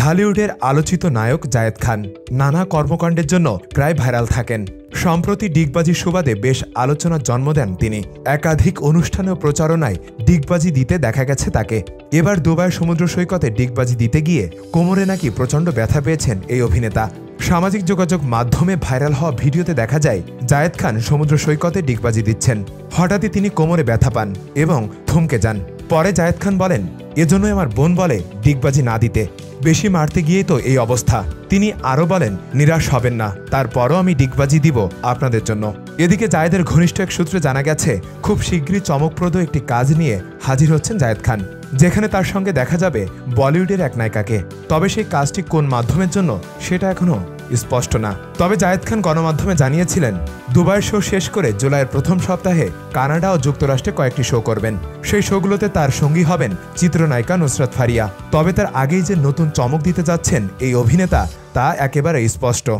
ঢালিউডের আলোচিত নায়ক জায়েদ খান নানা কর্মকাণ্ডের জন্য প্রায় ভাইরাল থাকেন। সম্প্রতি ডিগবাজির সুবাদে বেশ আলোচনার জন্ম দেন তিনি। একাধিক অনুষ্ঠানে ও প্রচারণায় ডিগবাজি দিতে দেখা গেছে তাকে। এবার দুবাই সমুদ্র সৈকতে ডিগবাজি দিতে গিয়ে কোমরে নাকি প্রচণ্ড ব্যথা পেয়েছেন এই অভিনেতা। সামাজিক যোগাযোগ মাধ্যমে ভাইরাল হওয়া ভিডিওতে দেখা যায়, জায়েদ খান সমুদ্র সৈকতে ডিগবাজি দিচ্ছেন। হঠাৎই তিনি কোমরে ব্যথা পান এবং থমকে যান। পরে জায়েদ খান বলেন, এজন্যই আমার বোন বলে ডিগবাজি না দিতে। বেশি মারতে গিয়েই তো এই অবস্থা। তিনি আরও বলেন, নিরাশ হবেন না। তারপরও আমি ডিগবাজি দিব আপনাদের জন্য। এদিকে জায়েদের ঘনিষ্ঠ এক সূত্রে জানা গেছে, খুব শীঘ্রই চমকপ্রদ একটি কাজ নিয়ে হাজির হচ্ছেন জায়েদ খান, যেখানে তার সঙ্গে দেখা যাবে বলিউডের এক নায়িকাকে। তবে সেই কাজটি কোন মাধ্যমের জন্য, সেটা এখনও স্পষ্ট না। তবে জায়েদ খান গণমাধ্যমে জানিয়েছিলেন দুবাই শো শেষ করে জুলাইয়ের প্রথম সপ্তাহে কানাডা ও যুক্তরাষ্ট্রে কয়েকটি শো করবেন। সেই শোগুলোতে তার সঙ্গী হবেন চিত্রনায়িকা নুসরাত ফারিয়া। তবে তার আগেই যে নতুন চমক দিতে যাচ্ছেন এই অভিনেতা, তা একেবারে স্পষ্ট।